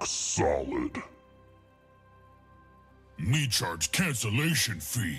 Rock solid. Me charge cancellation fee.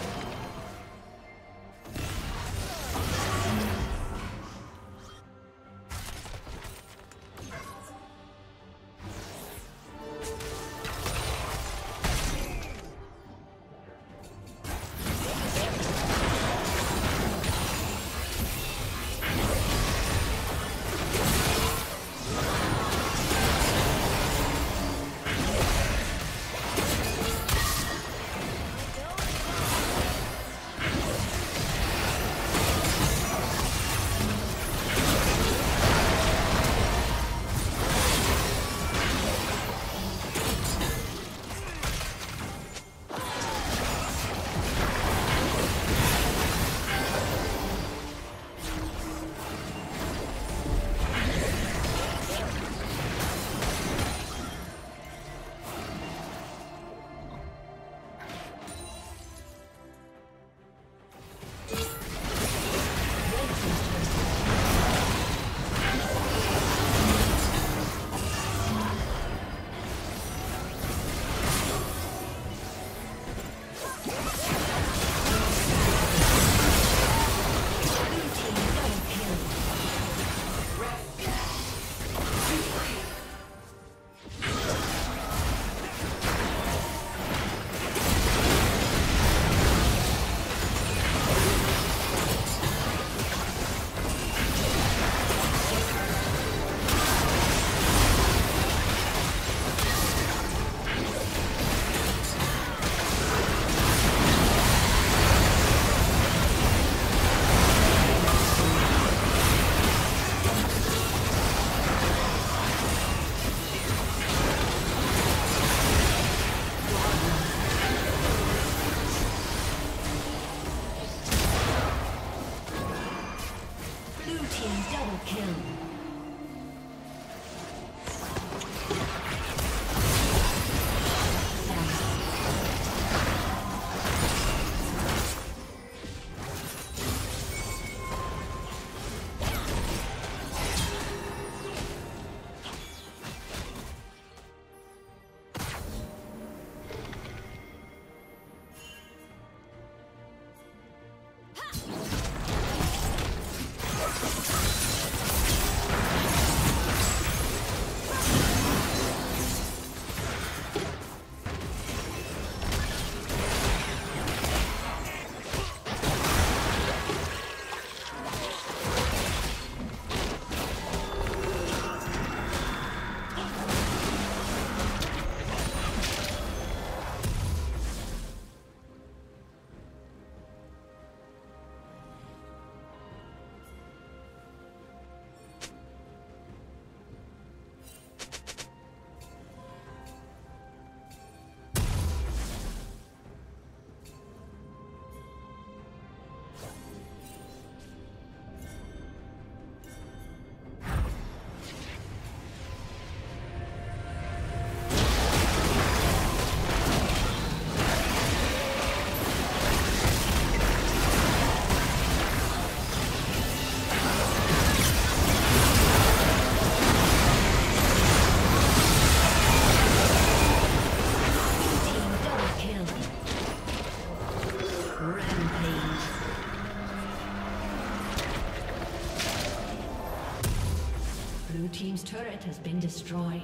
turret has been destroyed.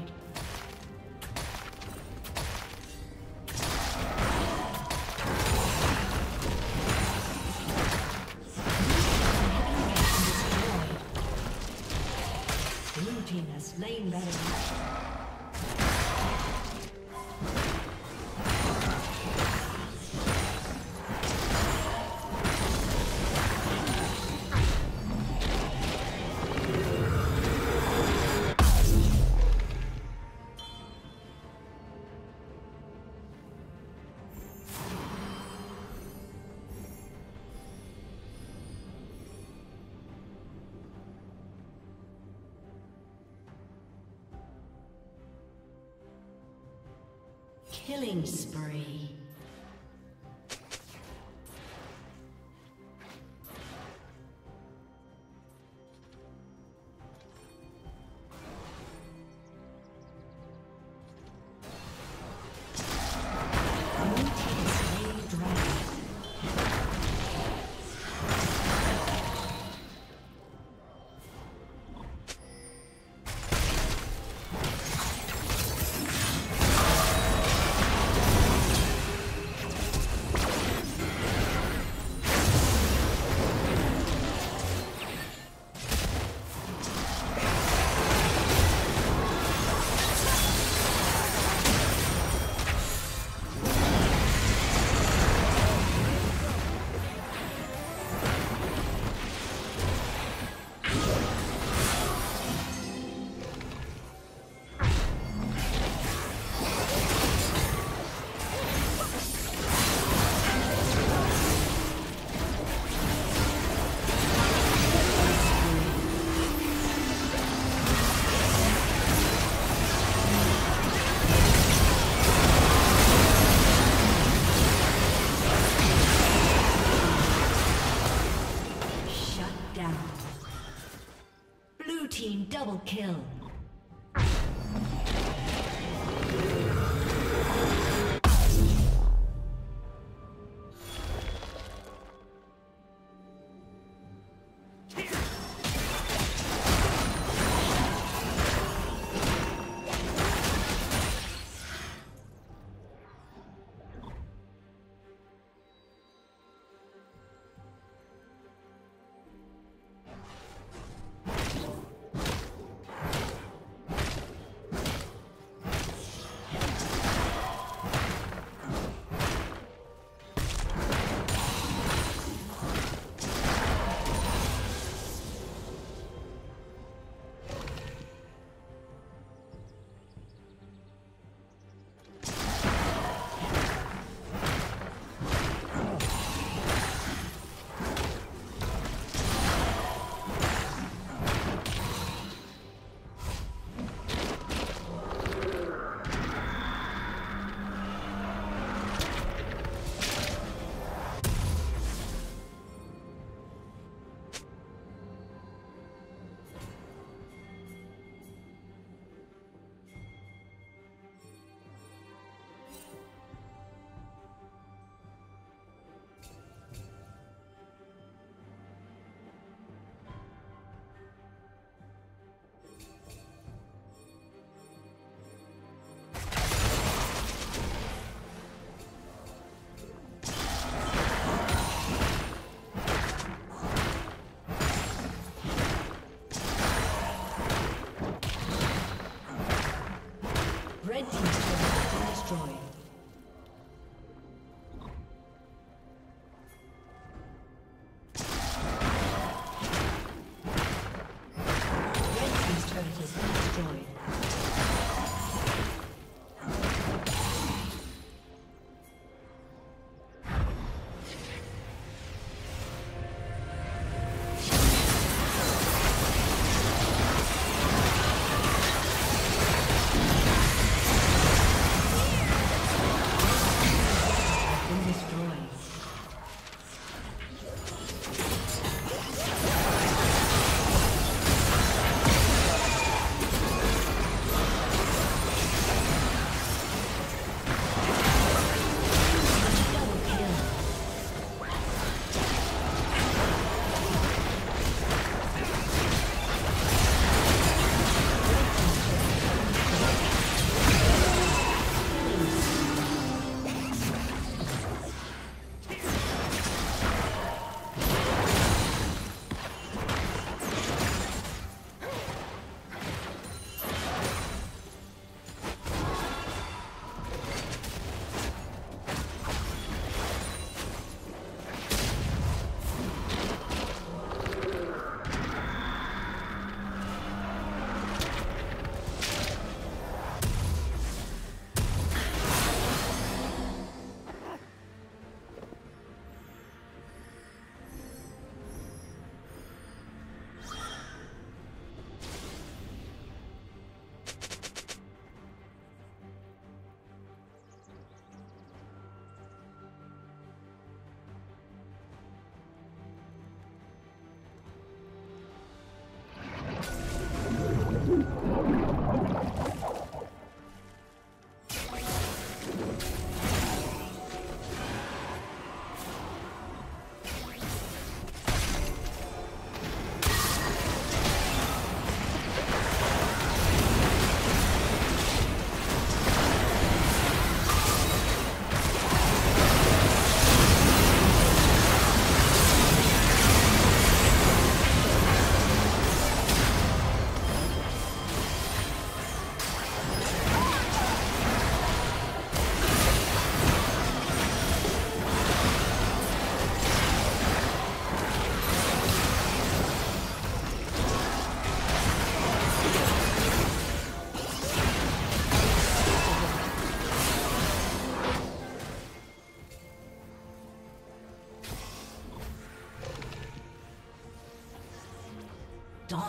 Blue team has slain Baron. Killing spree. Routine double kill.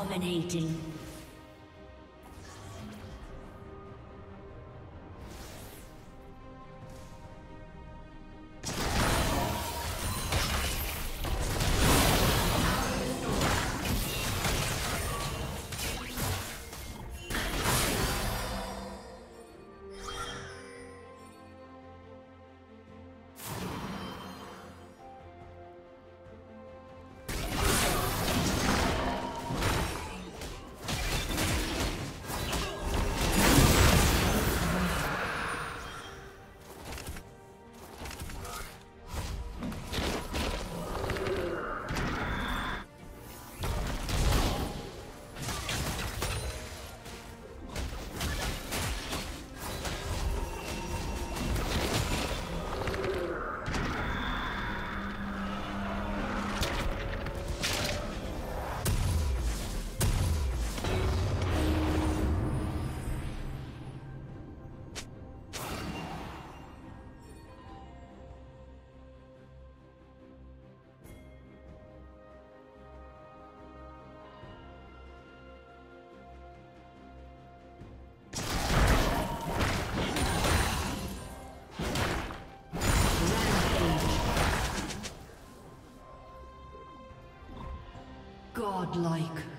Dominating. Godlike.